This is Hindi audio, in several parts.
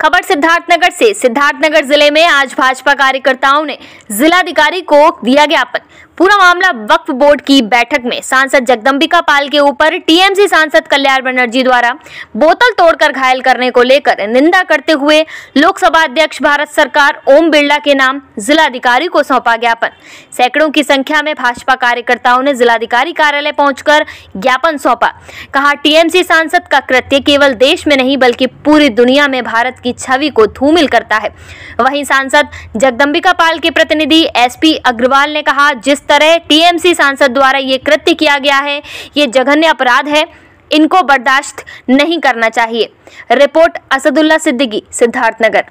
खबर सिद्धार्थनगर से। सिद्धार्थनगर ज़िले में आज भाजपा कार्यकर्ताओं ने जिलाधिकारी को दिया ज्ञापन। पूरा मामला वक्फ बोर्ड की बैठक में। सांसद जगदम्बिका पाल के ऊपर, टीएमसी सांसद कल्याण बनर्जी द्वारा बोतल तोड़कर घायल करने को लेकर निंदा करते हुए लोकसभा अध्यक्ष भारत सरकार ओम बिरला के नाम जिलाधिकारी को सौंपा ज्ञापन। सैकड़ों की संख्या में भाजपा कार्यकर्ताओं ने जिलाधिकारी कार्यालय पहुंचकर ज्ञापन सौंपा। कहा, टीएमसी सांसद का कृत्य केवल देश में नहीं, बल्कि पूरी दुनिया में भारत की छवि को धूमिल करता है। वहीं सांसद जगदम्बिका पाल के प्रतिनिधि एसपी अग्रवाल ने कहा, जिस तरह टीएमसी सांसद द्वारा ये कृत्य किया गया है। ये जघन्य अपराध है। इनको बर्दाश्त नहीं करना चाहिए। रिपोर्ट असदुल्ला सिद्दीकी सिद्धार्थनगर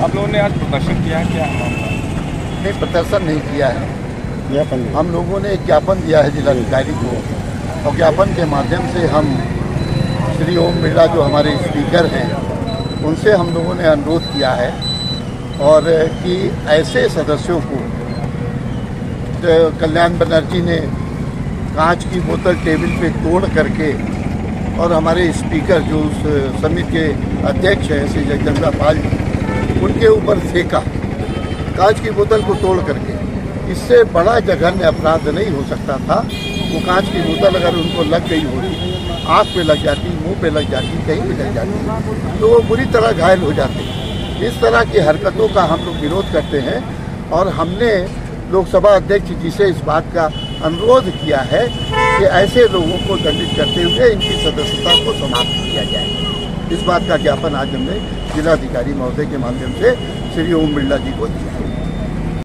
आप लोगों ने आज प्रदर्शन किया क्या नहीं प्रदर्शन नहीं किया है। ज्ञापन हम लोगों ने एक ज्ञापन दिया है जिलाधिकारी को। और ज्ञापन के माध्यम से हम श्री ओम बिरला जो हमारे स्पीकर हैं उनसे हम लोगों ने अनुरोध किया है और कि ऐसे सदस्यों को जो कल्याण बनर्जी ने कांच की बोतल टेबल पे तोड़ करके और हमारे स्पीकर जो उस समिति के अध्यक्ष हैं श्री जगदम्बा पाल जी उनके ऊपर फेंका। कांच की बोतल को तोड़ करके। इससे बड़ा जघन्य अपराध नहीं हो सकता था। वो कांच की बोतल अगर उनको लग गई होती, आँख पे लग जाती, मुँह पे लग जाती, कहीं भी लग जाती तो वो बुरी तरह घायल हो जाते। इस तरह की हरकतों का हम लोग विरोध करते हैं और हमने लोकसभा अध्यक्ष जी से इस बात का अनुरोध किया है कि ऐसे लोगों को दंडित करते हुए इनकी सदस्यता को समाप्त किया जाए। इस बात का ज्ञापन आज हमने जिलाधिकारी महोदय के माध्यम से श्री ओम बिरला जी को दिया